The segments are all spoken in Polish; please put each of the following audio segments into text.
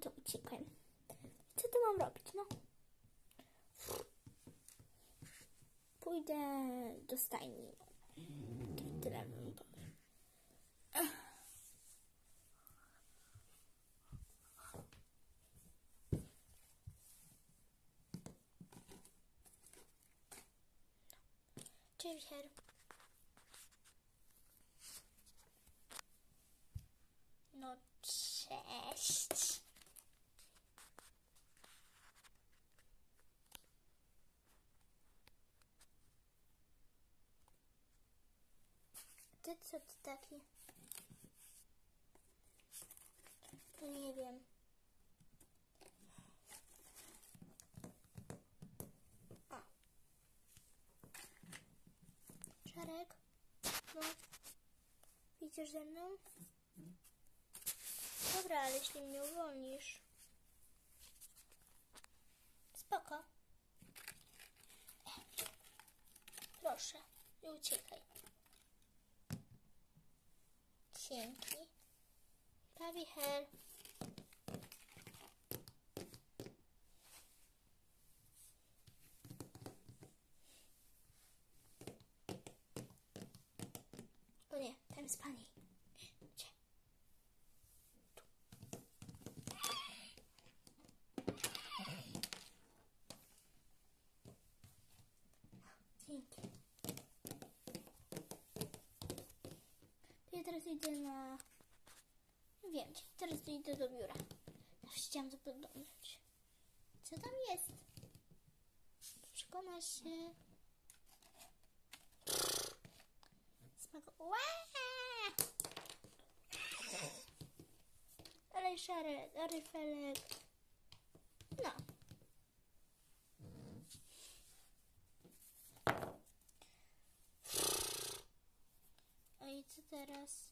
To uciekłem. Co tu mam robić, no? Pójdę do stajni. To Tyle. Cześć, Her. No, cześć. Ty co to taki? Nie wiem. O. Czarek? No. Idziesz ze mną? Dobra, ale jeśli mnie uwolnisz. Spoko. Proszę, nie uciekaj. Dzięki. Prawie her. O nie, tam jest. Teraz idę na... No Wiem, teraz to idę do biura. Ja chciałam zapodążyć. Co tam jest? Przekona się. Smaku. Ale szary, ryfelek. No. A i co teraz?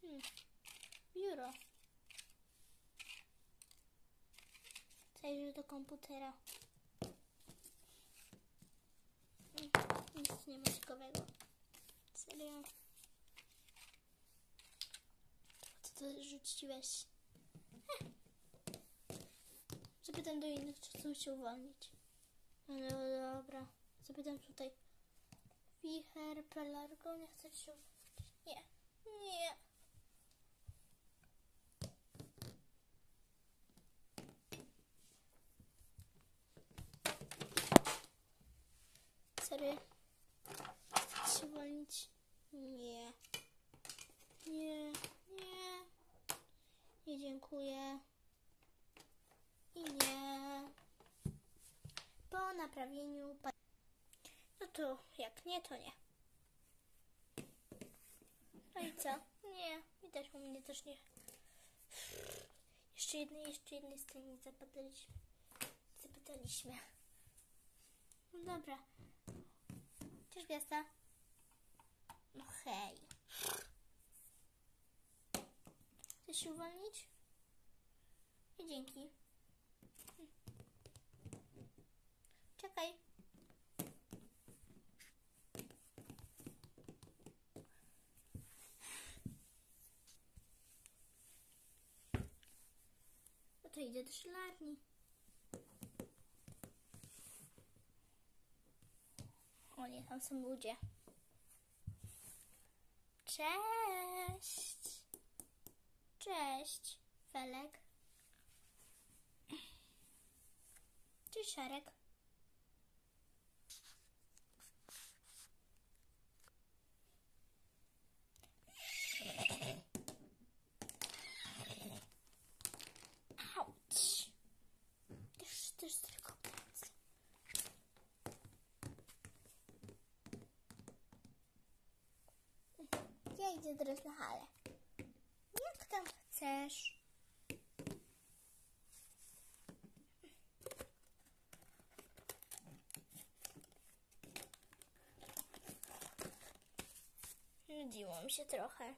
Hmm. Biuro. Zajrzę do komputera. Hmm, Nic nie ma ciekawego. Serio? Co to rzuciłeś? Zapytam do innych, czy chcą się uwolnić. No dobra. Zapytam tutaj. Wicher, pelargo, nie chcę się. Nie. Nie. Serio? Chcesz się uwolnić? Nie. Nie. Nie. Nie dziękuję. I nie. Po naprawieniu... No to jak nie, to nie. No i co? Nie. Widać u mnie też nie. Jeszcze jednej, jeszcze jednej stronie zapytaliśmy. Zapytaliśmy. No dobra. Cześć gwiazda. No hej. Chcesz się uwolnić? I dzięki. Czekaj. No to idę do szklarni. O nie, tam są ludzie. Cześć. Cześć, Felek. Cześć, Szarek. Auć. Też, też tylko plecy. Idę teraz na halę. Jak tam chcesz? Nudziło mi się trochę.